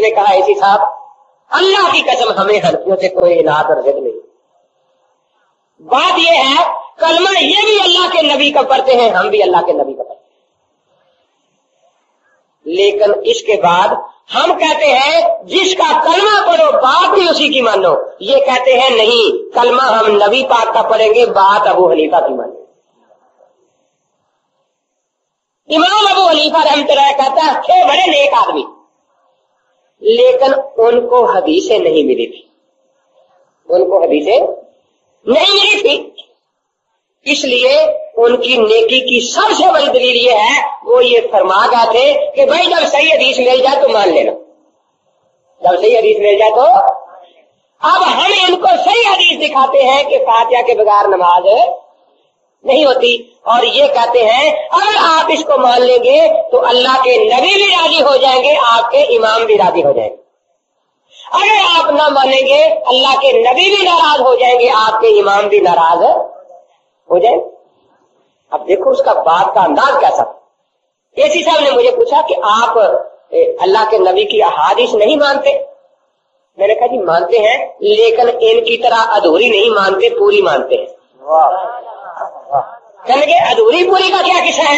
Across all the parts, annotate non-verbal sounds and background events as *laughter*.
اس نے کہا، ایسی صاحب، اللہ کی قسم ہمیں ہلکیوں سے کوئی انعد اور ضد نہیں۔ بات یہ ہے، کلمہ یہ بھی اللہ کے نبی کا پڑھتے ہیں، ہم بھی اللہ کے نبی کا پڑھتے ہیں۔ لیکن اس کے بعد ہم کہتے ہیں، جس کا کلمہ پڑھو، بات بھی اسی کی مانو۔ یہ کہتے ہیں، نہیں، کلمہ ہم نبی پاک کا پڑھیں گے، بات ابو حلیفہ کی مانو امام ابو حلیفہ رحمت اللہ کہتا ہے بڑے نیک آدمی۔ لیکن ان کو حدیثیں نہیں ملی تھی۔ ان کو حدیثیں نہیں ملی تھی۔ اس لیے ان کی نیکی کی سب سے بڑی دلیل یہ ہے، وہ یہ فرما گئے تھے کہ بھائی جب صحیح حدیث مل جائے تو مان لینا۔ جب صحیح حدیث مل جائے تو اب ہم ان کو صحیح حدیث دکھاتے ہیں کہ فاتحہ کے بغیر نماز نہیں ہوتی۔ اور یہ کہتے ہیں، اگر آپ اس کو مان لیں گے تو اللہ کے نبی بھی راضی ہو جائیں گے، آپ کے امام بھی راضی ہو جائیں گے۔ اگر آپ نہ مانیں گے، اللہ کے نبی بھی ناراض ہو جائیں گے، آپ کے امام بھی ناراض ہو جائیں اب دیکھو اس کا بات کا انداز کیسا۔ اے صاحب نے مجھے پوچھا کہ آپ اللہ کے نبی کی احادیث نہیں مانتے؟ میں نے کہا جی مانتے ہیں، لیکن ان کی طرح ادھوری نہیں مانتے، پوری مانتے ہیں۔ کہنے کہ ادھوری پوری کا کیا قصہ ہے؟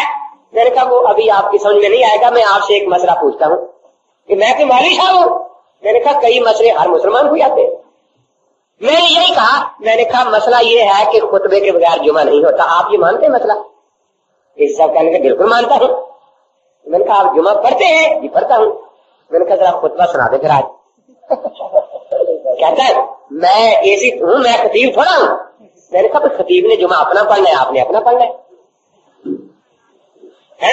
میں نے کہا، وہ ابھی آپ کی سمجھ میں نہیں آئے گا، میں آپ سے ایک مسئلہ پوچھتا ہوں کہ میں کوئی مالی صاحب ہوں؟ میں نے کہا، کئی مسئلے ہر مسلمان کو جاتے میں نے یہی کہا، میں نے کہا، مسئلہ یہ ہے کہ خطبے کے بغیر جمعہ نہیں ہوتا۔ آپ یہ مانتے ہیں مسئلہ؟ اس سب کہنے کا بالکل مانتا ہوں۔ میں نے کہا، آپ جمعہ پڑھتے ہیں؟ جی پڑھتا ہوں۔ میں نے کہا، ذرا خطبہ سنا دے پھر آج۔ *laughs* کہتا ہے، میں ایسی ہوں، میں خطیب تھوڑا ہوں۔ میں نے کہا خطیب نے جمعہ اپنا پڑھنا ہے، آپ نے اپنا پڑھنا ہے۔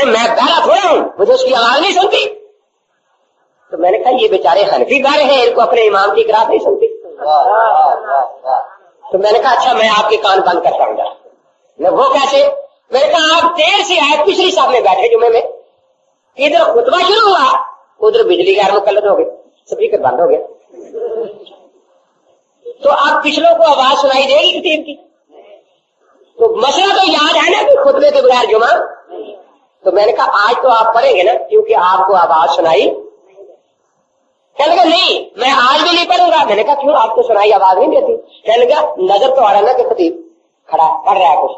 میں بہرا تھوڑا ہوں، مجھے اس کی آواز نہیں سنتی۔ تو میں نے کہا، یہ بیچارے حنفی گارے ہیں، ان کو اپنے امام کی کراط نہیں سنتی۔ تو میں نے کہا اچھا میں آپ کے کان بند کرتا ہوں گا وہ کیسے؟ میں نے کہا، آپ دیر سے آئے، پچھلی صاحب میں بیٹھے جمعے میں۔ ادھر خطبہ شروع ہوا، ادھر بجلی غیر مقلد ہو گئے سپیکر بند ہو گیا تو آپ پچھلوں کو آواز سنائی دے گی خطیب کی؟ تو مسئلہ تو یاد ہے نا کہ خطبے کے بغیر جمعہ؟ تو میں نے کہا آج تو آپ پڑھیں گے نا، کیونکہ آپ کو آواز سنائی۔ کہنے لگا نہیں، میں آج بھی نہیں پڑھوں گا۔ میں نے کہا کیوں؟ آپ کو سنائی آواز نہیں دیتی۔ کہنے لگا نظر تو آ رہا نا کہ خطیب کھڑا پڑھ رہا ہے کچھ۔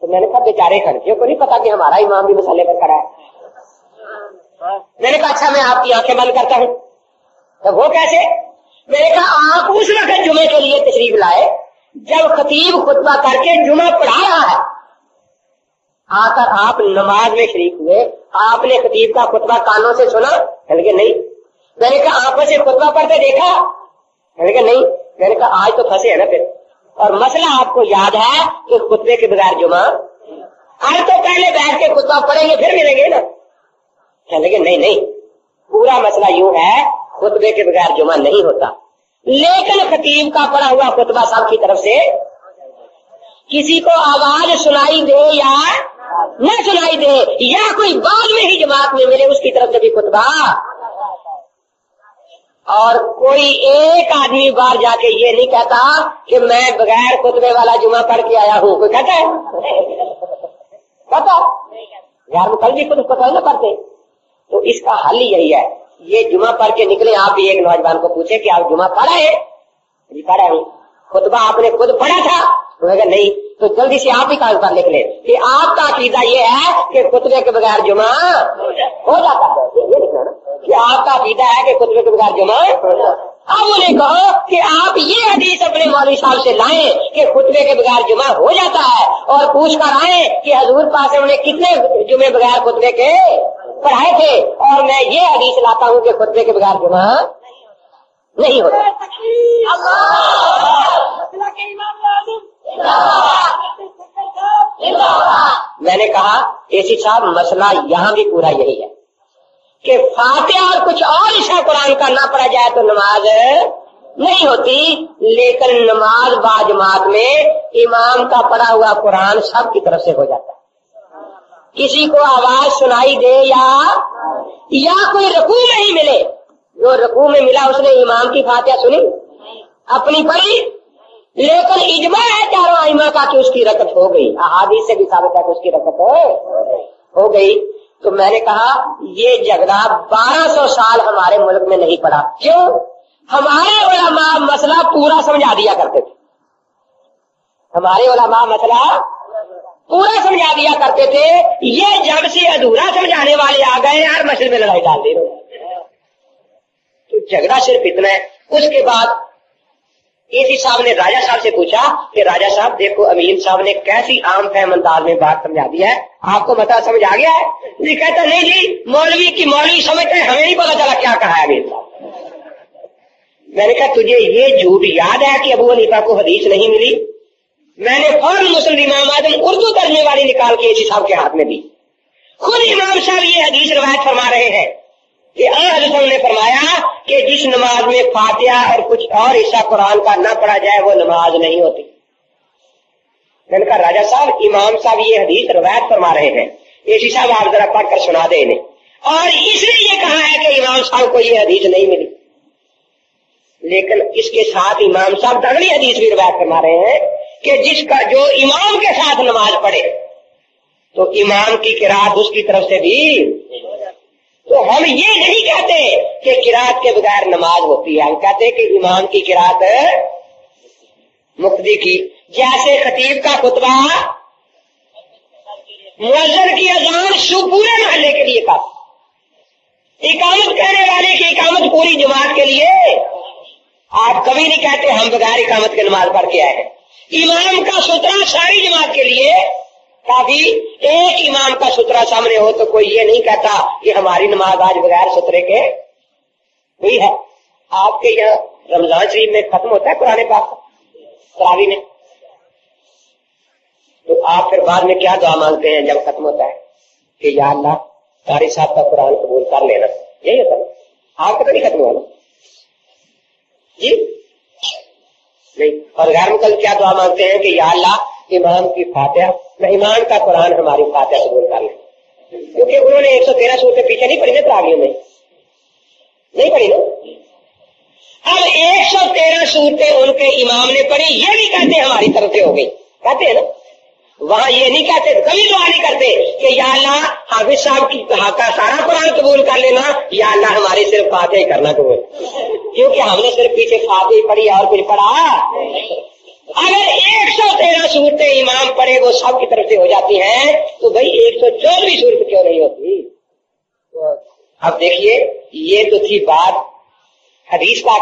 تو میں نے کہا بیچارے کھڑکیوں کو نہیں پتا کہ ہمارا امام بھی مسئلے پر کھڑا ہے۔ میں نے کہا اچھا میں آپ کی آنکھیں بند کرتا ہوں۔ تو وہ کیسے؟ میں نے کہا آپ اس وقت جمعے کے لیے تشریف لائے۔ جب خطیب خطبہ کر کے جمعہ پڑھا رہا ہے، آ کر آپ نماز میں شریک ہوئے۔ آپ نے خطیب کا خطبہ کانوں سے سنا؟ کہ نہیں۔ میں نے کہا آپ سے خطبہ پڑھتے دیکھا؟ میں نے کہا نہیں۔ میں نے کہا آج تو پھنسے ہے نا پھر۔ اور مسئلہ آپ کو یاد ہے کہ خطبے کے بغیر جمعہ آج تو پہلے بیٹھ کے خطبہ پڑھیں گے، پھر ملیں گے نا۔ کہنے لگے نہیں نہیں۔ پورا مسئلہ یوں ہے، خطبے کے بغیر جمعہ نہیں ہوتا۔ لیکن خطیب کا پڑا ہوا خطبہ صاحب کی طرف سے کسی کو آواز سنائی دے یا نہ سنائی دے یا کوئی بعد میں ہی جماعت میں ملے، اس کی طرف سے بھی خطبہ۔ اور کوئی ایک آدمی بار جا کے یہ نہیں کہتا کہ میں بغیر خطبے والا جمعہ پڑھ کے آیا ہوں۔ کوئی کہتا ہے؟ پتا یار کل بھی خود پتہ نہ پڑھتے۔ تو اس کا حل یہی ہے۔ یہ جمعہ پڑھ کے نکلے، آپ بھی ایک نوجوان کو پوچھے کہ آپ جمعہ پڑھا ہے؟ جی پڑھا ہوں۔ خطبہ آپ نے خود پڑھا تھا؟ نہیں، تو جلدی سے آپ ہی کاغذ پر لکھ لیں کہ آپ کا عقیدہ یہ ہے کہ خطبے کے بغیر جمعہ ہو جاتا ہے۔ یہ لکھنا نا۔ کہ آپ کا عقیدہ ہے کہ خطبے کے بغیر جمعہ اب انہیں کہو کہ آپ یہ حدیث اپنے مولوی صاحب سے لائیں کہ خطبے کے بغیر جمعہ ہو جاتا ہے اور پوچھ کر آئے کہ حضور پاس انہوں نے کتنے جمعے بغیر خطبے کے پڑھائے تھے اور میں یہ حدیث لاتا ہوں کہ خطبے کے بغیر جمعہ نہیں ہوتا۔ میں نے کہا، اے صاحب، مسئلہ یہاں بھی پورا یہی ہے کہ فاتحہ اور کچھ اور عشاء قرآن کا نہ پڑھا جائے تو نماز نہیں ہوتی، لیکن نماز با جماعت میں امام کا پڑھا ہوا قرآن سب کی طرف سے ہو جاتا ہے۔ کسی کو آواز سنائی دے یا یا کوئی رقو میں ہی ملے، جو رقو میں ملا اس نے امام کی فاتحہ سنی، اپنی پڑھی، لیکن اجماع ہے چاروں آئما کا کہ اس کی رکت ہو گئی۔ احادیث سے بھی ثابت ہے کہ اس کی رکت ہو گئی۔ تو میں نے کہا، یہ جھگڑا بارہ سو سال ہمارے ملک میں نہیں پڑا۔ کیوں؟ ہمارے علماء مسئلہ پورا سمجھا دیا کرتے تھے۔ ہمارے علماء مسئلہ پورا سمجھا دیا کرتے تھے، یہ جب سے ادھورا سمجھانے والے آ گئے یار مسئلے میں لڑائی ڈال دے رہے تو جھگڑا صرف اتنا ہے۔ اس کے بعد اسی صاحب نے راجا صاحب سے پوچھا کہ راجا صاحب، دیکھو امین صاحب نے کیسی عام فہم انداز میں بات سمجھا دیا ہے۔ آپ کو بتا سمجھ آ گیا ہے؟ جی کہتا نہیں جی مولوی کی مولوی سمجھتے ہمیں نہیں پتا چلا کیا کہا ہے امین صاحب۔ میں نے کہا، تجھے یہ جھوٹ یاد ہے کہ ابو علیفا کو حدیث نہیں ملی؟ میں نے فوراً مسلم امام آدم اردو ترجمے والی نکال کے اسی صاحب کے ہاتھ میں دی۔ خود امام صاحب یہ حدیث روایت فرما رہے ہیں کہ نے فرمایا کہ جس نماز میں فاتحہ اور کچھ اور حصہ قرآن کا نہ پڑھا جائے وہ نماز نہیں ہوتی۔ میں نے کہا راجا صاحب، امام صاحب یہ حدیث روایت فرما رہے ہیں۔ اسی صاحب آپ ذرا پڑھ کر سنا دے انہیں۔ اور اس نے یہ کہا ہے کہ امام صاحب کو یہ حدیث نہیں ملی۔ لیکن اس کے ساتھ امام صاحب دگڑی حدیث بھی روایت فرما رہے ہیں۔ کہ جس کا جو امام کے ساتھ نماز پڑھے، تو امام کی کراط اس کی طرف سے بھی تو ہم یہ نہیں کہتے کہ کراط کے بغیر نماز ہوتی ہے۔ ہم کہتے کہ امام کی کراط مفتی کی۔ جیسے خطیب کا خطبہ، مؤذن کی اذان شو پورے محلے کے لیے کا اقامت کہنے والے کی اقامت پوری جماعت کے لیے، آپ کبھی نہیں کہتے ہم بغیر اقامت کے نماز پڑھ کے آئے ہیں۔ امام کا سترا ساری جماعت کے لیے کافی ایک امام کا سترا سامنے ہو تو کوئی یہ نہیں کہتا کہ ہماری نماز آج بغیر سترے کے ہوئی ہے۔ آپ کے یہاں رمضان شریف میں ختم ہوتا ہے پرانے پاک تراوی میں۔ تو آپ پھر بعد میں کیا دعا مانگتے ہیں جب ختم ہوتا ہے کہ یا اللہ، قاری صاحب کا قرآن قبول کر لینا۔ یہی ہوتا ہے۔ آپ کا تو نہیں ختم ہوا نا جی؟ نہیں۔ اور غیر مکل کیا دعا مانگتے ہیں کہ یا اللہ امام کی فاتحہ ایمان کا قرآن ہماری فاتحہ قبول کر لیں کیونکہ انہوں نے ایک سو تیرہ سو کے پیچھے نہیں پڑھی نا تراویوں میں۔ نہیں پڑھی نا؟ اب ایک سو تیرہ سورتیں ان کے امام نے پڑھی، یہ بھی کہتے ہیں ہماری طرف سے ہو گئی۔ کہتے ہیں نا؟ وہاں یہ نہیں کہتے کبھی دعا نہیں کرتے کہ یا اللہ حافظ صاحب کی کہا کا سارا قرآن قبول کر لینا، یا اللہ ہماری صرف فاتح ہی کرنا قبول۔ کیونکہ ہم نے صرف پیچھے فاتح پڑھی اور کچھ پڑھا۔ اگر ایک سو تیرہ صورتیں امام پڑھے، وہ سب کی طرف سے ہو جاتی ہیں، تو بھائی ایک سو چودہ صورت کیوں نہیں ہوتی؟ اب دیکھیے، یہ تو تھی بات حدیث کا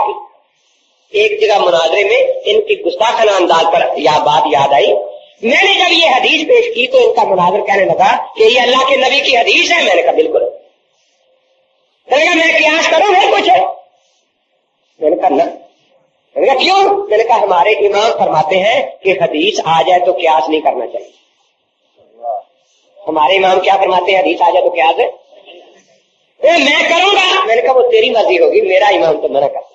ایک جگہ مناظرے میں ان کی گستاخانہ انداز پر یا بات یاد آئی۔ میں نے جب یہ حدیث پیش کی تو ان کا مناظر کہنے لگا کہ یہ اللہ کے نبی کی حدیث ہے میں نے کہا بالکل میں قیاس کروں نہیں کچھ میں نے کہا، نہ۔ میں نے کہا، کیوں؟ میں نے کہا، ہمارے امام فرماتے ہیں کہ حدیث آ جائے تو قیاس نہیں کرنا چاہیے۔ ہمارے امام کیا فرماتے ہیں؟ حدیث آ جائے تو قیاس ہے۔ میں کروں گا۔ میں نے کہا، وہ تیری مرضی ہوگی، میرا امام تو منع کرتا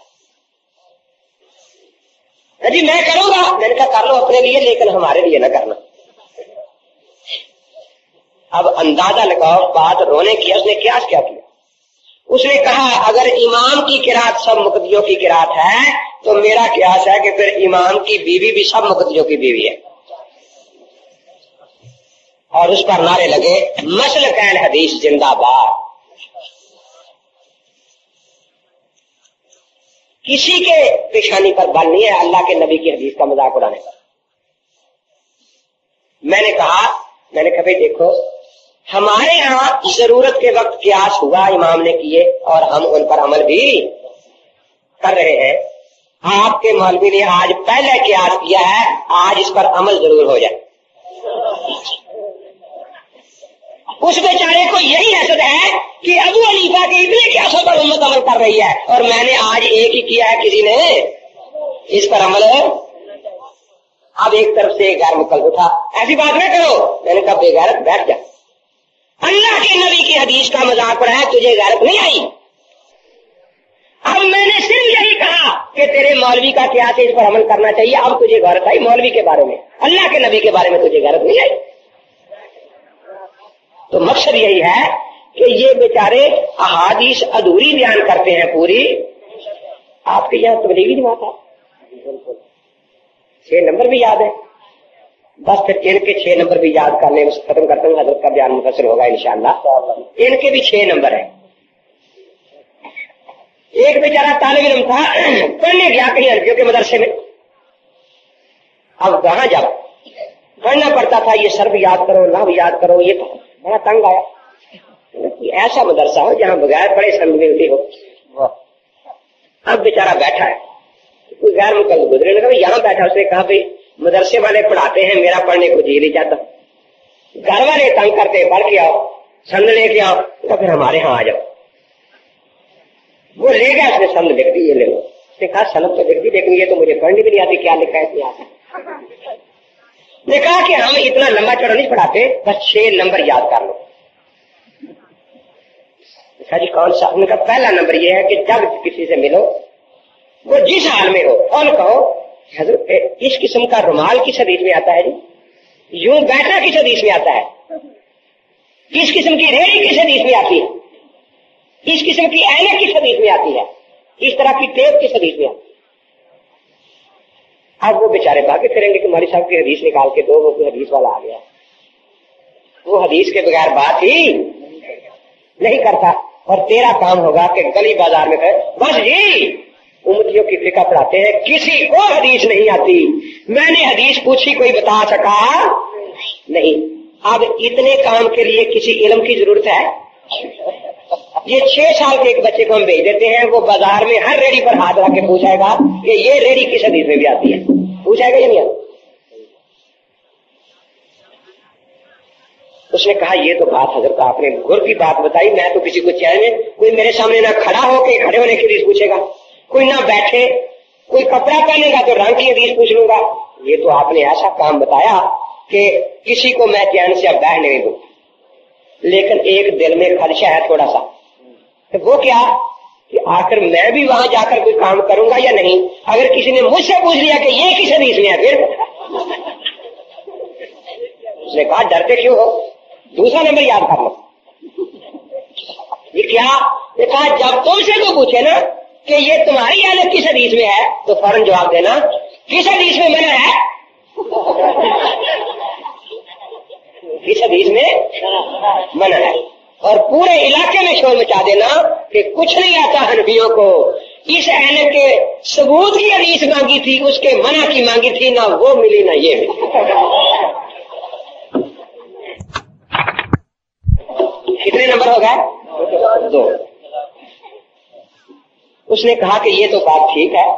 جی میں کروں گا؟ میں نے کہا کر لو اپنے لیے، لیکن ہمارے لیے نہ کرنا۔ اب اندازہ لگاؤ، بات رونے کی، اس نے کیا کیا اس نے کہا، اگر امام کی کراط سب مقدیوں کی کراط ہے، تو میرا قیاس ہے کہ پھر امام کی بیوی بھی سب مقدیوں کی بیوی ہے۔ اور اس پر نعرے لگے مسل قید حدیث زندہ باد۔ کسی کے پیشانی پر بل نہیں ہے، اللہ کے نبی کی حدیث کا مذاق اڑانے پر۔ میں نے کہا، میں نے کبھی دیکھو، ہمارے یہاں ضرورت کے وقت قیاس ہوا، امام نے کیے اور ہم ان پر عمل بھی کر رہے ہیں۔ آپ کے مولوی نے آج پہلے قیاس کیا ہے، آج اس پر عمل ضرور ہو جائے۔ اس بیچارے کو یہی حسد ہے کہ ابو علیفا کے اتنے کیا پر امت عمل کر رہی ہے؟ اور میں نے آج ایک ہی کیا ہے کسی نے؟ اس پر عمل اب ایک طرف سے غیر مکل اٹھا۔ ایسی بات نہ کرو۔ میں نے کہا، بے غیرت بیٹھ جا۔ اللہ کے نبی کی حدیث کا مذاق پڑا ہے، تجھے غیرت نہیں آئی۔ اب میں نے صرف یہی کہا کہ تیرے مولوی کا کیا اس پر عمل کرنا چاہیے؟ اب تجھے غیرت آئی مولوی کے بارے میں۔ اللہ کے نبی کے بارے میں تجھے غیرت نہیں آئی۔ تو مقصد یہی ہے کہ یہ بیچارے احادیث ادھوری بیان کرتے ہیں پوری۔ آپ کے یہاں تبلیغی جماعت ہے؟ چھ نمبر بھی یاد ہے۔ بس پھر ان کے چھ نمبر بھی یاد کرنے ختم کرتا ہوں حضرت کا بیان مفصل ہوگا انشاءاللہ۔ ان کے بھی چھ نمبر ہیں۔ ایک بیچارہ طالب علم تھا، پڑھنے گیا کہیں عربیوں کے مدرسے میں۔ اب کہاں جاؤ؟ پڑھنا پڑتا تھا، یہ سر بھی یاد کرو نہ یاد کرو، یہ بڑا تنگ آیا۔ ایسا مدرسہ ہو جہاں بغیر بڑے سمجھے ہو۔ اب بیچارہ بیٹھا ہے۔ کوئی غیر مکل گزرے نے کہا یہاں بیٹھا اس نے کہا بھائی مدرسے والے پڑھاتے ہیں میرا پڑھنے کو جی نہیں جاتا گھر والے تنگ کرتے پڑھ کے آؤ سند لے کے آؤ تو پھر ہمارے ہاں آ جاؤ۔ وہ لے گیا اس نے سند لکھ دی یہ لے لو۔ اس نے کہا سند تو لکھ دی لیکن یہ تو مجھے پڑھنی بھی نہیں آتی کیا لکھا ہے آتا نے کہا کہ ہم اتنا لمبا چڑھا نہیں پڑھاتے بس چھ نمبر یاد کر لو۔ اچھا جی کون سا؟ ان کا پہلا نمبر یہ ہے کہ جب کسی سے ملو، وہ جس حال میں ہو، کون کہو؟ حضرت اس قسم کا رومال کس حدیث میں آتا ہے جی؟ یوں بیٹھا کس حدیث میں آتا ہے؟ کس قسم کی ریڑھی کس حدیث میں آتی ہے؟ اس قسم کی اینک کس حدیث میں آتی ہے؟ اس طرح کی ٹیپ کس حدیث میں آتی ہے؟ اب وہ بےچارے بھاگے کریں گے کہ ماری صاحب کی حدیث نکال کے دو وہ حدیث والا آ گیا۔ وہ حدیث کے بغیر بات ہی نہیں کرتا۔ اور تیرا کام ہوگا کہ گلی بازار میں بس جی امتیوں کی فکا پڑھاتے ہیں، کسی کو حدیث نہیں آتی۔ میں نے حدیث پوچھی، کوئی بتا سکا؟ نہیں۔ اب اتنے کام کے لیے کسی علم کی ضرورت ہے؟ یہ چھ سال کے ایک بچے کو ہم بھیج دیتے ہیں، وہ بازار میں ہر ریڑھی پر ہاتھ رکھ کے پوچھائے گا کہ یہ ریڑھی کس حدیث میں بھی آتی ہے؟ پوچھائے گا یا نہیں؟ اس نے کہا، یہ تو بات حضرت آپ نے گر کی بات بتائی، میں تو کسی کو چاہے کوئی میرے سامنے نہ کھڑا ہو کے کھڑے ہونے کی حدیث پوچھے گا۔ کوئی نہ بیٹھے، کوئی کپڑا پہنے گا تو رنگ کی حدیث پوچھ لوں گا۔ یہ تو آپ نے ایسا کام بتایا کہ کسی کو میں چین سے اب بیٹھ نہیں دوں لیکن ایک دل میں خدشہ ہے تھوڑا سا۔ تو وہ کیا کہ آخر میں بھی وہاں جا کر کوئی کام کروں گا یا نہیں؟ اگر کسی نے مجھ سے پوچھ لیا کہ یہ کس حدیث میں ہے، پھر۔ اس نے کہا، ڈرتے کیوں ہو؟ دوسرا نمبر یاد کر لو۔ یہ کیا؟ یہ کہا، جب تم سے تو پوچھے نا کہ یہ تمہاری حالت کس حدیث میں ہے، تو فوراً جواب دینا، کس حدیث میں منع ہے؟ کس حدیث میں منع ہے۔ اور پورے علاقے میں شور مچا دینا کہ کچھ نہیں آتا ہنفیوں کو۔ اس اہل کے ثبوت کی حدیث مانگی تھی، اس کے منع کی مانگی تھی، نہ وہ ملی نہ یہ ملی۔ کتنے نمبر ہو گئے دو۔ اس نے کہا کہ یہ تو بات ٹھیک ہے،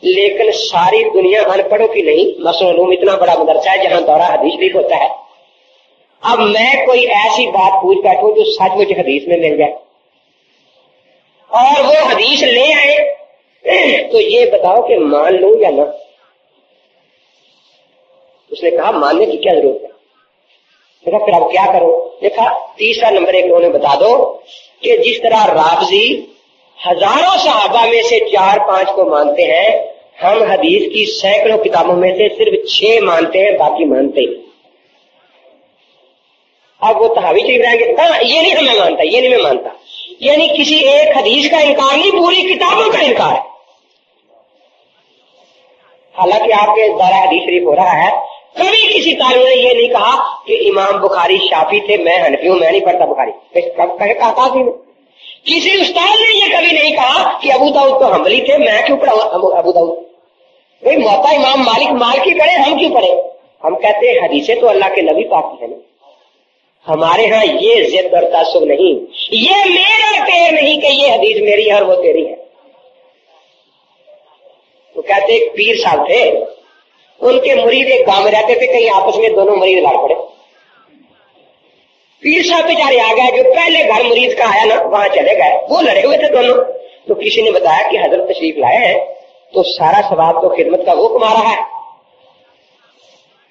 لیکن ساری دنیا ان پڑھوں کی نہیں مسلم اتنا بڑا مدرسہ ہے جہاں دورہ حدیث بھی ہوتا ہے۔ اب میں کوئی ایسی بات پوچھ بیٹھوں جو سچ مجھ حدیث میں مل جائے۔ اور وہ حدیث لے آئے۔ تو یہ بتاؤ کہ مان لوں یا نہ۔ اس نے کہا، ماننے کی کیا ضرورت ہے؟ دیکھا پھر اب کیا کرو دیکھا، تیسرا نمبر ایک انہوں نے بتا دو کہ جس طرح رابضی ہزاروں صحابہ میں سے چار پانچ کو مانتے ہیں، ہم حدیث کی سینکڑوں کتابوں میں سے صرف چھ مانتے ہیں، باقی مانتے ہیں۔ اب وہ تحاوی چل رہیں گے ہاں یہ نہیں ہمیں مانتا، یہ نہیں میں مانتا۔ یعنی کسی ایک حدیث کا انکار نہیں، پوری کتابوں کا انکار۔ ہے حالانکہ آپ کے دورہ حدیث شریف ہو رہا ہے، کبھی کسی تعلیم نے یہ نہیں کہا کہ امام بخاری شافی تھے، میں ہنفی ہوں، میں نہیں پڑھتا بخاری۔ کہا تھی کسی استاد نے یہ کبھی نہیں کہا کہ ابو داؤد تو حملی تھے، میں کیوں پڑھا ابو داؤد؟ بھائی موتا امام مالک مال کی پڑھے، ہم کیوں پڑھے؟ ہم کہتے ہیں حدیثیں تو اللہ کے نبی پاک کی ہے نا۔ ہمارے ہاں یہ ضد اور تعصب نہیں۔ یہ میرا پیر نہیں کہ یہ حدیث میری ہے اور وہ تیری ہے۔ وہ کہتے ایک پیر صاحب تھے۔ ان کے مرید ایک گاؤں میں رہتے تھے، کہیں آپس میں دونوں مریض لڑ پڑے۔ پیر صاحب بیچارے آ گئے، جو پہلے گھر مریض کا آیا نا، وہاں چلے گئے۔ وہ لڑے ہوئے تھے دونوں۔ تو کسی نے بتایا کہ حضرت تشریف لائے ہیں، تو سارا ثواب تو خدمت کا وہ کما رہا ہے۔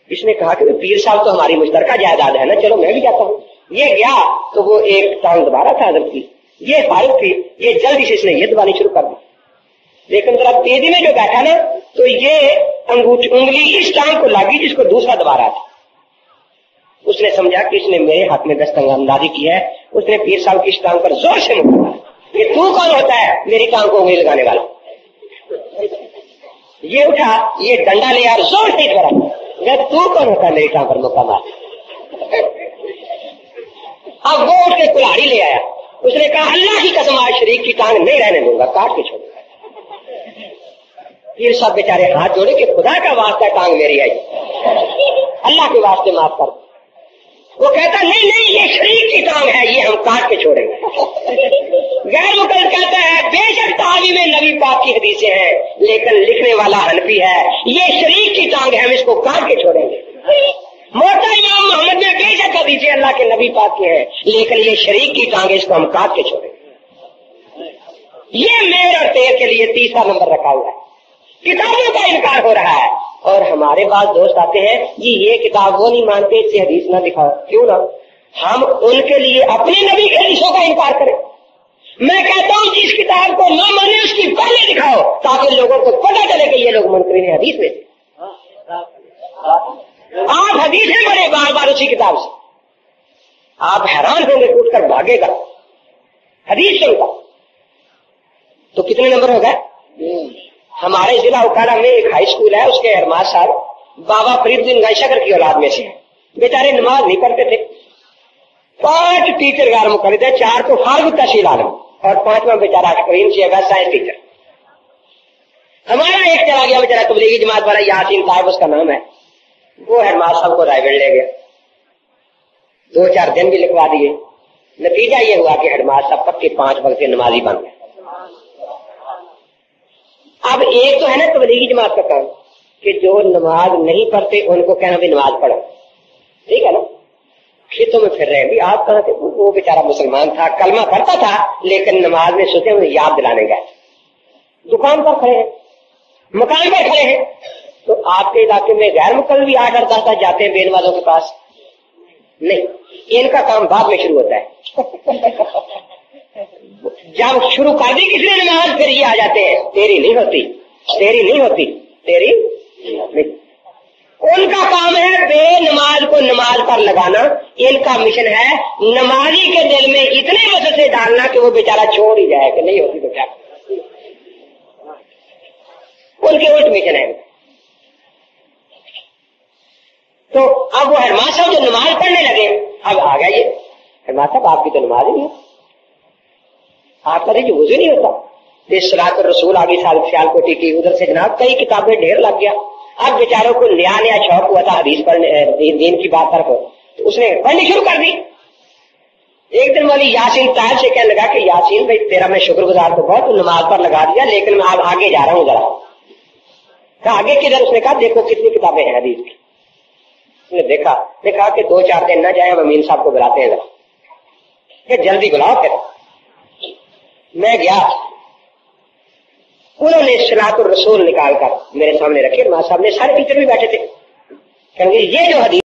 اس نے کہا کہ پیر صاحب تو ہماری مشترکہ جائیداد ہے نا، چلو میں بھی جاتا ہوں۔ یہ گیا تو وہ ایک ٹانگ دوبارہ تھا حضرت کی۔ یہ فارغ تھی، یہ جلدی سے اس نے یہ دبانی شروع کر دی۔ لیکن ذرا تیزی میں جو بیٹھا نا، تو یہ انگوٹھ انگلی اس ٹانگ کو لاگی جس کو دوسرا دوبارہ تھا۔ اس نے سمجھا کہ اس نے میرے ہاتھ میں دستنگ اندازی کی ہے۔ اس نے پیر صاحب کی اس ٹانگ پر زور سے مکا یہ تو کون ہوتا ہے؟ میری ٹانگ کو انگلی لگانے والا۔ یہ اٹھا، یہ ڈنڈا لے اور زور سے کرا تو کون ہوتا ہے میری ٹانگ پر موقع مار اب وہ اٹھ کے کلاڑی لے آیا۔ اس نے کہا، اللہ کی قسم آج شریف کی ٹانگ نہیں رہنے دوں گا، کاٹ کے چھوڑوں گا۔ پھر سب بیچارے ہاتھ جوڑے کہ خدا کا واسطہ ٹانگ میری آئی۔ اللہ کے واسطے معاف کر وہ کہتا، نہیں نہیں، یہ شریف کی ٹانگ ہے، یہ ہم کاٹ کے چھوڑیں گے۔ غیر مقدس کہتا ہے، بے شک تعلیم نبی پاک کی حدیثیں ہیں، لیکن لکھنے والا حنفی ہے۔ یہ شریف کی ٹانگ ہے ہم اس کو کاٹ کے چھوڑیں گے موٹا امام محمد میں بے شک حدیثیں اللہ کے نبی پاک کے ہیں، لیکن یہ شریف کی ٹانگ اس کو ہم کاٹ کے چھوڑیں گے یہ میر اور تیر کے لیے تیسرا نمبر رکھا ہوا ہے۔ کتابوں کا انکار ہو رہا ہے۔ اور ہمارے پاس دوست آتے ہیں جی یہ کتاب وہ نہیں مانتے، اس سے حدیث نہ دکھاؤ۔ کیوں نہ؟ ہم ان کے لیے اپنے نبی کے حدیثوں کا انکار کریں۔ میں کہتا ہوں جس کتاب کو نہ مانے اس کی پہلے دکھاؤ، تاکہ لوگوں کو پتہ چلے کہ یہ لوگ منکرین حدیث میں۔ آپ حدیث بڑے بار بار اسی کتاب سے۔ آپ حیران ہوں گے ٹوٹ کر بھاگے گا۔ حدیث سنتا تو کتنے نمبر ہو گئے؟ ہمارے ضلع اکاڑا میں ایک ہائی اسکول ہے، اس کے ارماز صاحب۔ بابا فرید الدین گائے کی اولاد میں سے بیچارے نماز نہیں پڑھتے تھے۔ پانچ ٹیچر غیر مقرر ہے چار تو فارغ تحصیل عالم۔ اور پانچواں بیچارہ کریم سے اگر سائنس ٹیچر ہمارا ایک چلا گیا بیچارہ تبلیغی جماعت والا، یاسین صاحب، اس کا نام ہے۔ وہ ہیڈماس صاحب کو رائے لے گیا۔ دو چار دن بھی لکھوا دیے۔ نتیجہ یہ ہوا کہ ہیڈماس صاحب پکے پانچ وقت نمازی بن گئے۔ اب ایک تو ہے نا تبلیغی جماعت کا کام کہ جو نماز نہیں پڑھتے، ان کو کہنا بھی نماز پڑھو۔ ٹھیک ہے نا؟ کھیتوں میں پھر رہے۔ بھی آپ کہاں تھے؟ وہ بیچارہ مسلمان تھا، کلمہ پڑھتا تھا، لیکن نماز میں سوچے انہیں یاد دلانے گئے۔ دکان پر کھڑے ہیں۔ مکان پر کھڑے ہیں۔ تو آپ کے علاقے میں غیر مقل بھی آڈر داتا جاتے ہیں بین والوں کے پاس؟ نہیں۔ ان کا کام بعد میں شروع ہوتا ہے۔ *laughs* جب شروع کر دی کسی نے نماز پھر یہ آ جاتے ہیں۔ تیری نہیں ہوتی۔ تیری نہیں ہوتی۔ تیری نہیں ان کا کام ہے بے نماز کو نماز پر لگانا۔ ان کا مشن ہے نمازی کے دل میں اتنے مسئلے ڈالنا کہ وہ بیچارہ چھوڑ ہی جائے کہ نہیں ہوتی تو کیا۔ ان کے الٹ مشن ہے۔ تو اب وہ ہرما صاحب جو نماز پڑھنے لگے، اب آ گیا یہ۔ ہرما صاحب، آپ کی تو نماز ہی نہیں آپ کا جو وضو نہیں ہوتا۔ سلاط رسول آگے سال سیال کوٹی کی ادھر سے جناب کئی کتابیں ڈھیر لگ گیا۔ اب بیچاروں کو نیا نیا شوق ہوا تھا حدیث پڑھنے دین کی بات پر۔ تو اس نے پڑھنی شروع کر دی۔ ایک دن والی یاسین تاج سے کہنے لگا کہ، یاسین بھائی، تیرا میں شکر گزار تو بہت نماز پر لگا دیا، لیکن میں اب آگے جا رہا ہوں ذرا۔ آگے کی اس نے کہا، دیکھو کتنی کتابیں ہیں حدیث کی۔ نے دیکھا دیکھا کہ دو چار دن نہ جائیں ہم امین صاحب کو بلاتے ہیں ذرا۔ کہ جلدی بلاؤ پھر۔ میں گیا۔ انہوں نے سلاط الرسول نکال کر میرے سامنے رکھے ماں صاحب نے سارے ٹیچر بھی بیٹھے تھے۔ کہ یہ جو حدیث